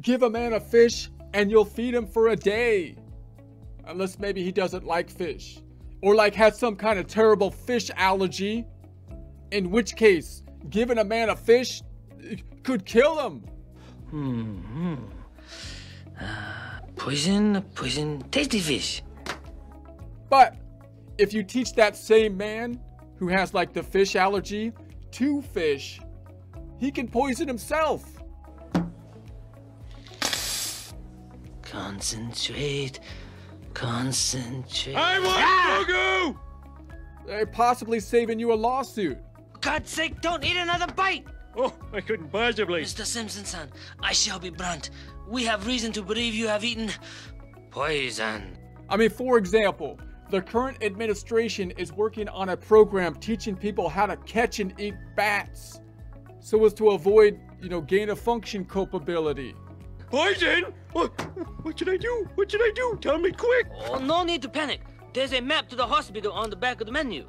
give a man a fish and you'll feed him for a day. Unless maybe he doesn't like fish. Or like has some kind of terrible fish allergy. In which case, giving a man a fish could kill him. Hmm. Uh, poison, poison, tasty fish. But if you teach that same man who has like the fish allergy to fish, he can poison himself. Concentrate, concentrate. I want ah! They're possibly saving you a lawsuit. God's sake, don't eat another bite! Oh, I couldn't possibly. Mr. Simpson, son, I shall be blunt. We have reason to believe you have eaten poison. I mean, for example, the current administration is working on a program teaching people how to catch and eat bats so as to avoid, you know, gain of function culpability. Poison? What, what should I do? What should I do? Tell me quick. Oh, no need to panic. There's a map to the hospital on the back of the menu.